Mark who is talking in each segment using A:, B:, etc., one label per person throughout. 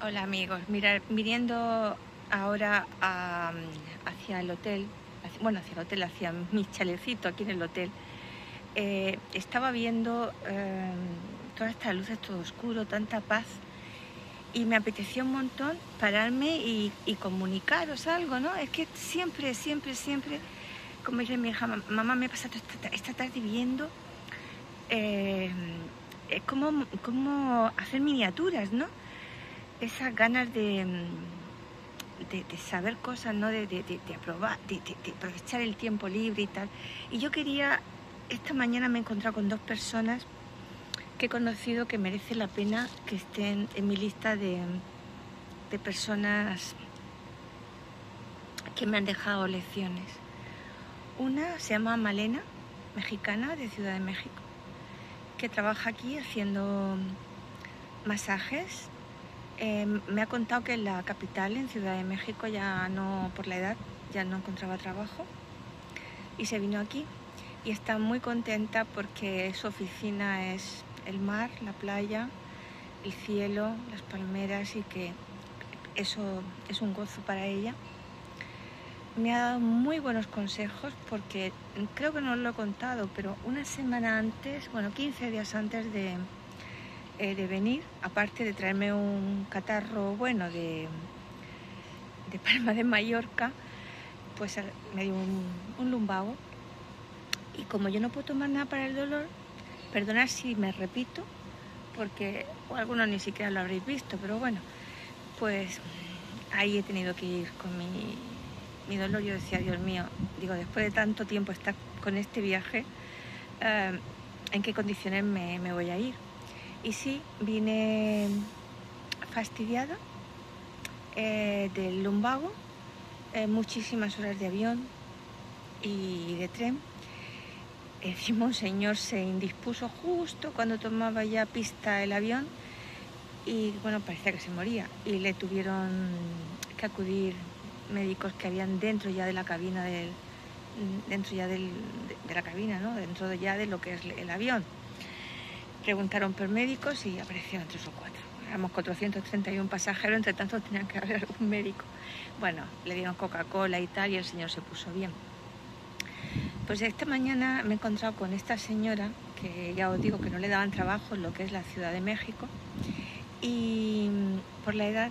A: Hola amigos, mira, mirando ahora a- hacia el hotel, bueno, hacia el hotel, hacia mi chalecito aquí en el hotel, eh, estaba viendo eh, todas estas luces, todo oscuro, tanta paz, y me apeteció un montón pararme y, comunicaros algo, ¿no? Es que siempre, siempre, siempre, como dice mi hija, "Mam- mamá, me he pasado esta, esta tarde viendo eh, eh, cómo, cómo hacer miniaturas, ¿no? Esas ganas de, mm, de, de saber cosas, ¿no? De, de, aprobar, de aprovechar el tiempo libre y tal. Y yo quería, esta mañana me he encontrado con dos personas que he conocido que merece la pena que estén en mi lista de, de personas que me han dejado lecciones. Una se llama Malena, mexicana de Ciudad de México, que trabaja aquí haciendo masajes eh, me ha contado que en la capital, en Ciudad de México, ya no, por la edad, ya no encontraba trabajo y se vino aquí. Y está muy contenta porque su oficina es el mar, la playa, el cielo, las palmeras y que eso es un gozo para ella. Me ha dado muy buenos consejos porque creo que no os lo he contado, pero una semana antes, bueno, 15 días antes de, eh, de venir, aparte de traerme un catarro bueno de, de Palma de Mallorca, pues me dio un, un lumbago. Y como yo no puedo tomar nada para el dolor, perdonad si me repito, porque algunos ni siquiera lo habréis visto, pero bueno, pues ahí he tenido que ir con mi, mi dolor. Yo decía, Dios mío, digo, después de tanto tiempo estar con este viaje, eh, ¿en qué condiciones me voy a ir? Y sí, vine fastidiada eh, del lumbago, eh, muchísimas horas de avión y de tren. Encima un señor se indispuso justo cuando tomaba ya pista el avión y bueno, parecía que se moría y le tuvieron que acudir médicos que habían dentro ya de la cabina del dentro ya del, de, de la cabina, ¿no? Dentro de ya de lo que es el avión preguntaron por médicos y aparecieron tres o cuatro. Éramos 431 pasajeros, entre tanto tenían que haber algún médico. Bueno, le dieron Coca-Cola y tal y el señor se puso bien. Pues esta mañana me he encontrado con esta señora, que ya os digo que no le daban trabajo en lo que es la Ciudad de México, y por la edad,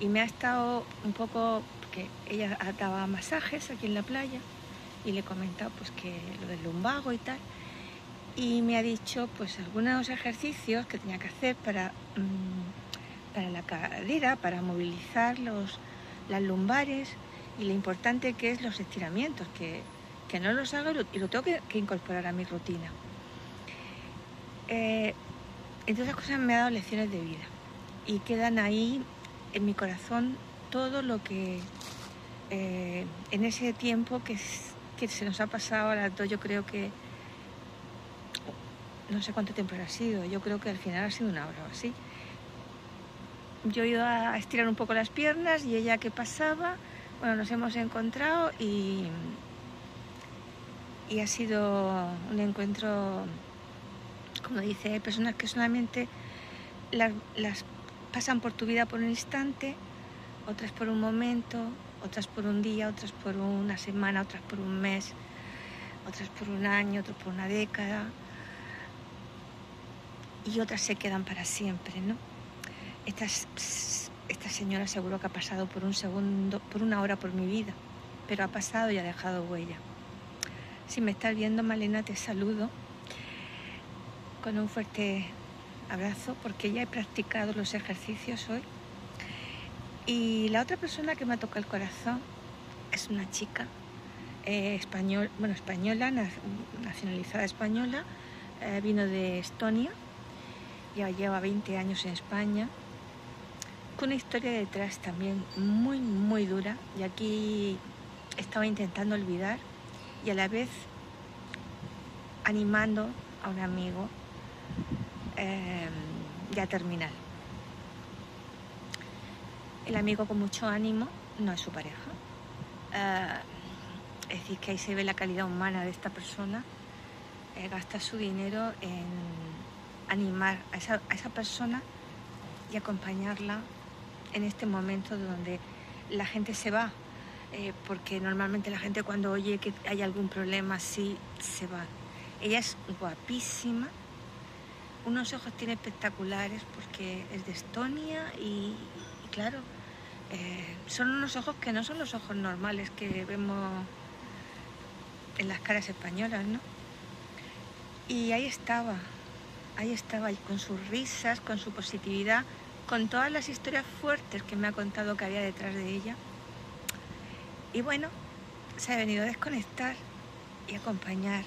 A: y me ha estado un poco, porque ella daba masajes aquí en la playa, y le he comentado pues que lo del lumbago y tal, y me ha dicho pues algunos ejercicios que tenía que hacer para, mmm, para la cadera, para movilizar los, las lumbares y lo importante que es los estiramientos, que, que no los hago y lo, tengo que, incorporar a mi rutina. Eh, entre cosas me ha dado lecciones de vida y quedan ahí en mi corazón todo lo que eh, en ese tiempo que, que se nos ha pasado a yo creo que no sé cuánto tiempo ha sido, yo creo que al final ha sido una hora o así. Yo he ido a estirar un poco las piernas y ella que pasaba, bueno, nos hemos encontrado y, y ha sido un encuentro, como dice, personas que solamente las, las pasan por tu vida por un instante, otras por un momento, otras por un día, otras por una semana, otras por un mes, otras por un año, otras por una década y otras se quedan para siempre, ¿no? Esta, esta señora seguro que ha pasado por un segundo, por una hora por mi vida, pero ha pasado y ha dejado huella. Si me estás viendo, Malena, te saludo con un fuerte abrazo porque ya he practicado los ejercicios hoy. Y la otra persona que me ha tocado el corazón es una chica eh, español, bueno, española, nacionalizada española, eh, vino de Estonia ya lleva 20 años en España, con una historia detrás también muy, muy dura. Y aquí estaba intentando olvidar y a la vez animando a un amigo eh, ya terminal. El amigo con mucho ánimo no es su pareja. Eh, es decir, que ahí se ve la calidad humana de esta persona. Eh, gasta su dinero en animar a esa, persona y acompañarla en este momento donde la gente se va, eh, porque normalmente la gente cuando oye que hay algún problema así se va. Ella es guapísima, unos ojos tiene espectaculares porque es de Estonia y, claro, eh, son unos ojos que no son los ojos normales que vemos en las caras españolas, ¿no? Y ahí estaba, ahí estaba, con sus risas, con su positividad, con todas las historias fuertes que me ha contado que había detrás de ella. Y bueno, se ha venido a desconectar y acompañar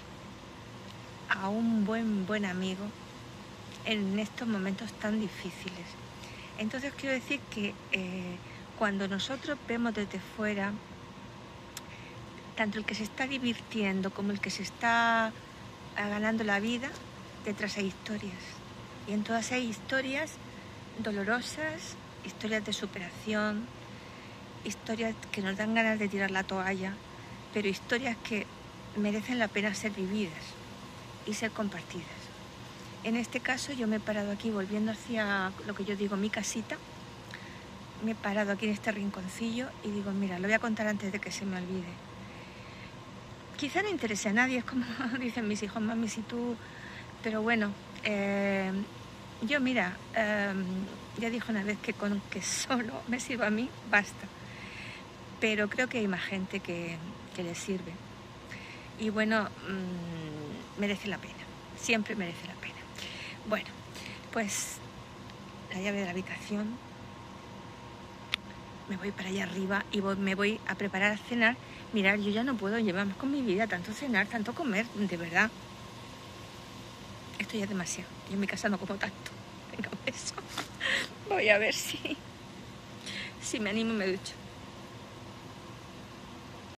A: a un buen, buen amigo en estos momentos tan difíciles. Entonces quiero decir que eh, cuando nosotros vemos desde fuera, tanto el que se está divirtiendo como el que se está ah, ganando la vida, detrás hay historias. Y en todas hay historias dolorosas, historias de superación, historias que nos dan ganas de tirar la toalla, pero historias que merecen la pena ser vividas y ser compartidas. En este caso yo me he parado aquí volviendo hacia lo que yo digo mi casita, me he parado aquí en este rinconcillo y digo, mira, lo voy a contar antes de que se me olvide. Quizá no interese a nadie, es como dicen mis hijos, mami, si tú... Pero bueno, eh, yo mira, eh, ya dijo una vez que con que solo me sirva a mí, basta. Pero creo que hay más gente que, que le sirve. Y bueno, mmm, merece la pena, siempre merece la pena. Bueno, pues la llave de la habitación, me voy para allá arriba y me voy a preparar a cenar. Mirar, yo ya no puedo llevar más con mi vida, tanto cenar, tanto comer, de verdad. Esto ya es demasiado. Yo en mi casa no como tanto. Venga, eso. Voy a ver si, si me animo me ducho.